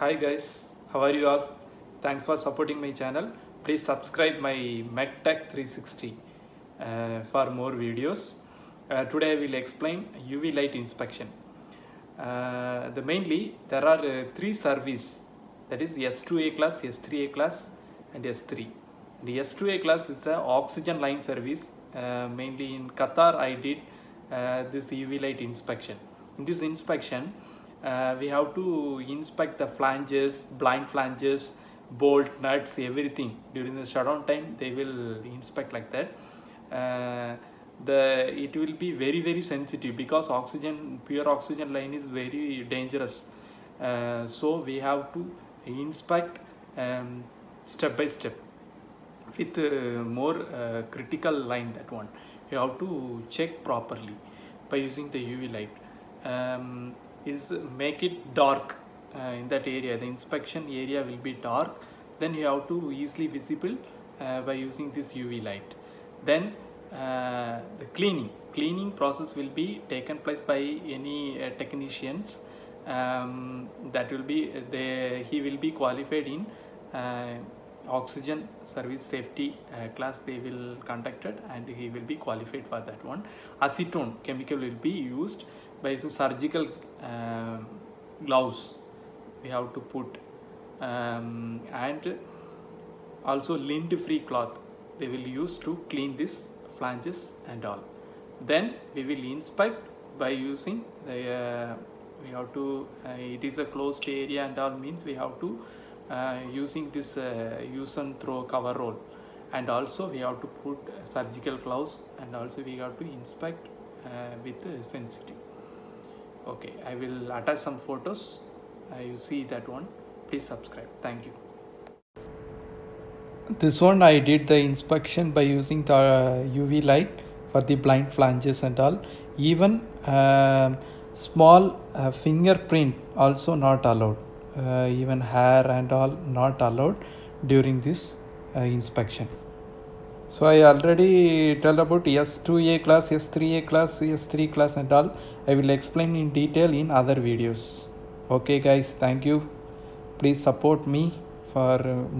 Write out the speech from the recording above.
Hi guys, how are you all? Thanks for supporting my channel. Please subscribe my Mech Tech 360 uh, for more videos. Uh, today I will explain UV light inspection. Uh, the mainly there are uh, three service that is S2A class, S3A class and S3. The S2A class is a oxygen line service. Uh, mainly in Qatar I did uh, this UV light inspection. In this inspection uh, we have to inspect the flanges, blind flanges, bolt, nuts, everything. During the shutdown time they will inspect like that. Uh, the it will be very very sensitive because oxygen pure oxygen line is very dangerous uh, so we have to inspect um, step by step with uh, more uh, critical line that one you have to check properly by using the uv light um, is make it dark uh, in that area. The inspection area will be dark. Then you have to easily visible uh, by using this uv light. Then uh, the cleaning. Cleaning process will be taken place by any uh, technicians um, that will be they he will be qualified in uh, oxygen service safety uh, class they will conducted and he will be qualified for that one. Acetone chemical will be used by using surgical um, gloves we have to put. Um, and also lint free cloth they will use to clean this flanges and all. Then we will inspect by using the uh, we have to uh, it is a closed area and all means we have to using this uh, use and throw coverall. And also we have to put surgical gloves and also we have to inspect uh, with uh, sensitive. Okay i will attach some photos. Uh, you see that one. Please subscribe. Thank you. This one i did the inspection by using the uv light for the blind flanges and all. Even um small uh, fingerprint also not allowed uh, even hair and all not allowed during this uh, inspection. So i already tell about s2a class s3a class s3 class and all. I will explain in detail in other videos. Okay guys thank you. Please support me for uh,